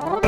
Oh.